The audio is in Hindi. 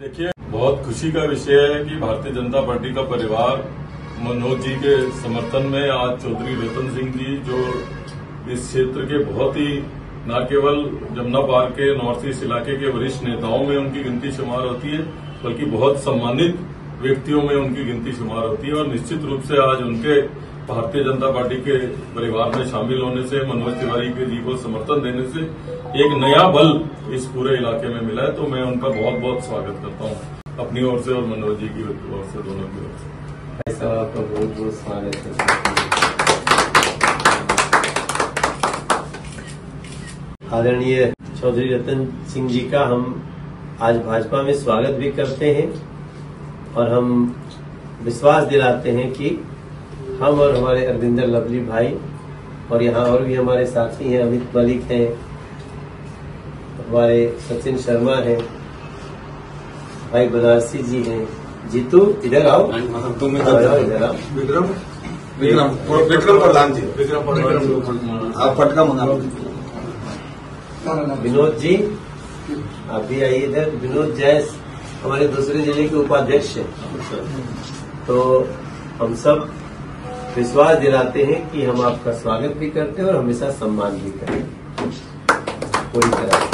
देखिए, बहुत खुशी का विषय है कि भारतीय जनता पार्टी का परिवार मनोज जी के समर्थन में आज चौधरी रतन सिंह जी, जो इस क्षेत्र के बहुत ही न केवल जमुना पार के, नॉर्थ ईस्ट इलाके के वरिष्ठ नेताओं में उनकी गिनती शुमार होती है, बल्कि बहुत सम्मानित व्यक्तियों में उनकी गिनती शुमार होती है और निश्चित रूप से आज उनके भारतीय जनता पार्टी के परिवार में शामिल होने से, मनोज तिवारी के जी को समर्थन देने से एक नया बल इस पूरे इलाके में मिला है तो मैं उनका बहुत बहुत स्वागत करता हूँ, अपनी ओर से और मनोज जी की ओर से, दोनों की ओर से। साहब, आपका बहुत बहुत स्वागत है। आदरणीय चौधरी रतन सिंह जी का हम आज भाजपा में स्वागत भी करते हैं और हम विश्वास दिलाते हैं कि हम और हमारे अरविंदर लवली भाई और यहाँ और भी हमारे साथी हैं, अमित मलिक हैं हमारे सचिन शर्मा हैं भाई बनारसी जी हैं। जीतू इधर आओ। तुम इधर आओ इधर आओ। विक्रम? विक्रम। विक्रम प्रधान जी। विक्रम आप पटका मंगा विनोद जी आप भी आइए इधर। विनोद जैस हमारे दूसरे ज़िले के उपाध्यक्ष हैं। तो हम सब विश्वास दिलाते हैं कि हम आपका स्वागत भी करते हैं और हमेशा सम्मान भी करेंगे पूरी तरह